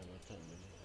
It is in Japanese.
やな、たぶん。